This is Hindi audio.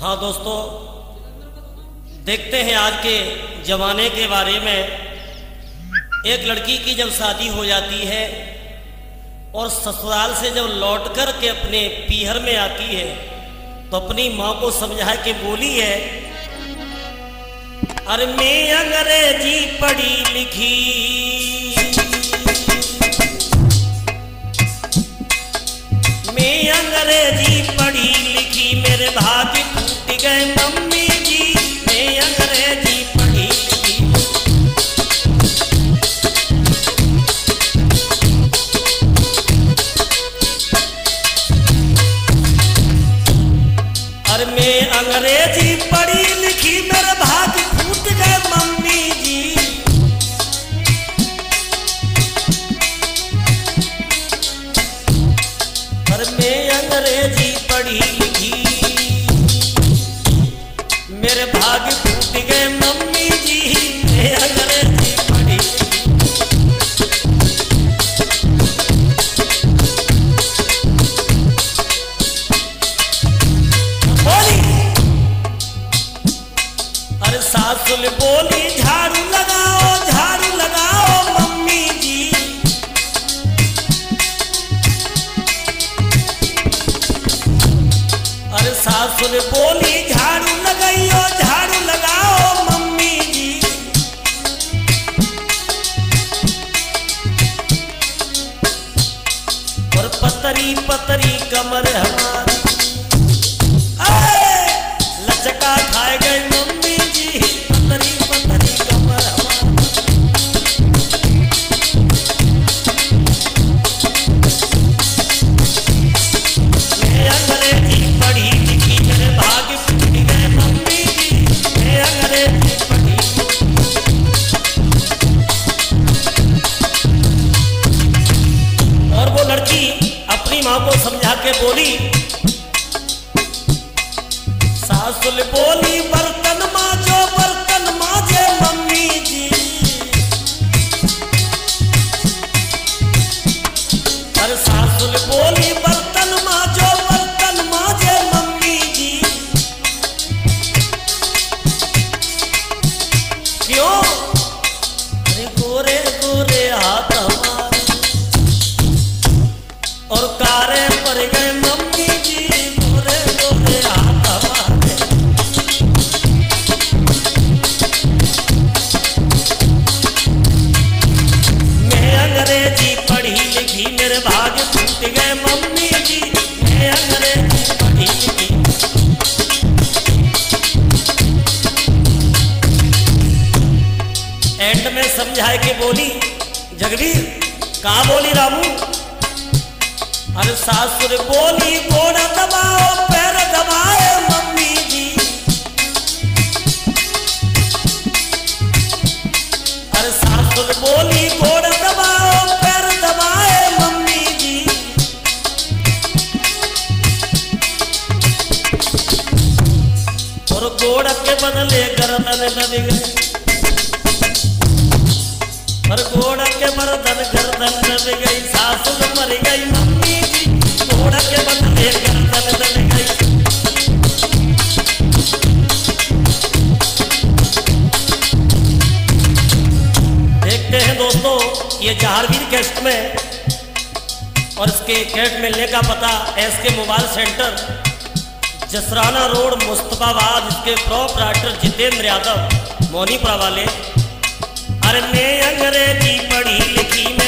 हाँ दोस्तों, देखते हैं आज के जमाने के बारे में। एक लड़की की जब शादी हो जाती है और ससुराल से जब लौट कर के अपने पीहर में आती है तो अपनी माँ को समझा के बोली है, अरे मैं अंग्रेज़ी पढ़ी लिखी। मैं अंग्रेज़ी पढ़ी लिखी, मेरे भाग्य अंग्रेज़ी पढ़ी लिखी। मेरे गए मम्मी जी। पर मैं अंग्रेज़ी पढ़ी सासुल बोली झाड़ू लगाइयो झाड़ू लगाओ मम्मी जी। और पतरी पतरी कमर हमारी माँ को समझा के बोली, सासुल बोली, बर्तन माजो, बर्तन माजे मम्मी जी। पर सासुल बोली, बर्तन माजो एंड में समझाए के बोली जगवीर कहा बोली रामू? अरे सासुर बोली गोड़ा दबाओ, पैर दबाए, मम्मी जी। अरे सासुर बोली गोड़ दबाओ, पैर दबाए, मम्मी जी। और गोड़ के बदले गए और गोड़ के बर्दन गर्दन दब गई सासुर मर गई, मम्मी दोस्तों में और का पता S K mobile centre Jasrana road, Mustafabad, इसके प्रोपराइटर जितेंद्र यादव मोनीपुरा वाले अरे मैं अंग्रेज़ी पढ़ी लिखी